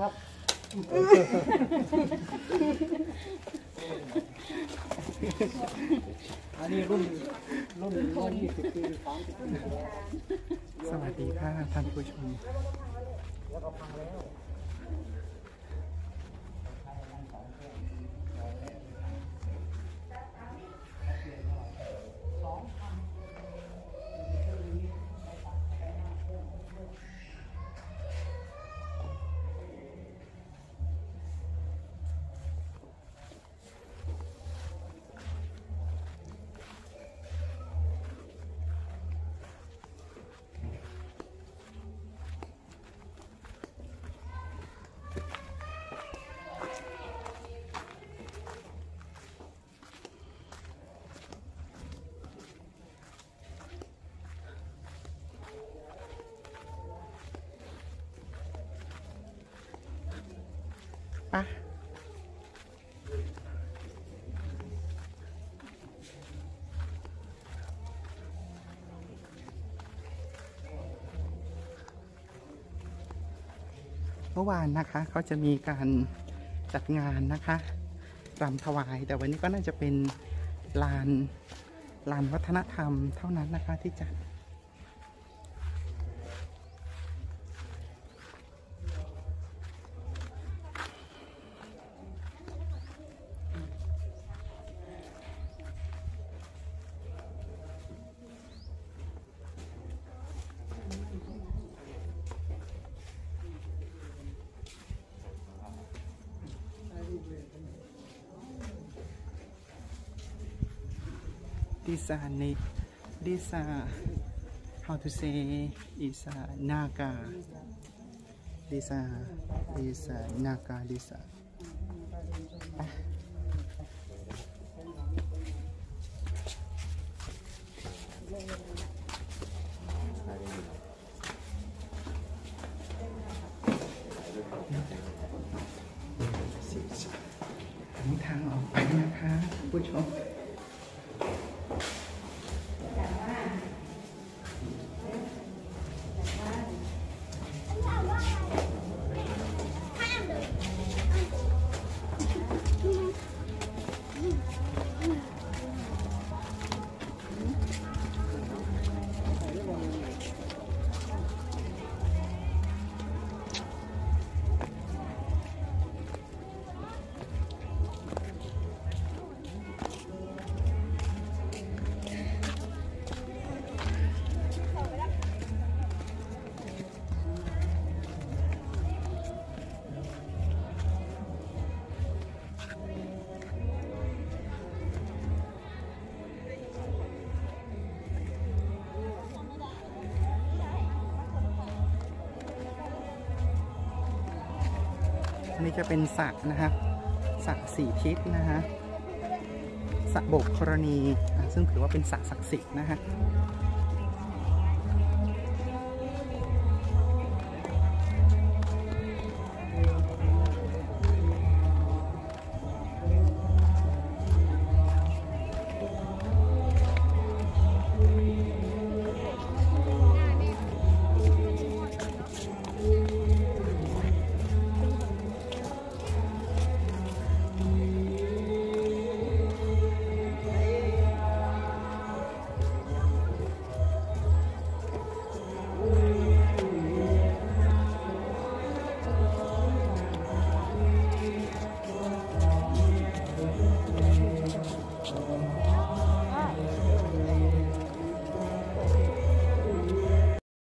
ครับ อันนี้รุ่นรุ่นร้อยยี่สิบปีสามสิบปีแล้วสวัสดีค่ะท่านผู้ชม ปะเมื่อวานนะคะเขาจะมีการจัดงานนะคะรำถวาย แต่วันนี้ก็น่าจะเป็นลานลานวัฒนธรรมเท่านั้นนะคะที่จัด These are na- these are how to say is uh, Naga. These are is uh, Naga. These are. อะอันนี้ทางออกไปนะคะผู้ชม นี่จะเป็นสระนะคะสระสี่ทิศนะฮะสระโบกกรณีซึ่งถือว่าเป็นสระศักดิ์สิทธิ์นะฮะ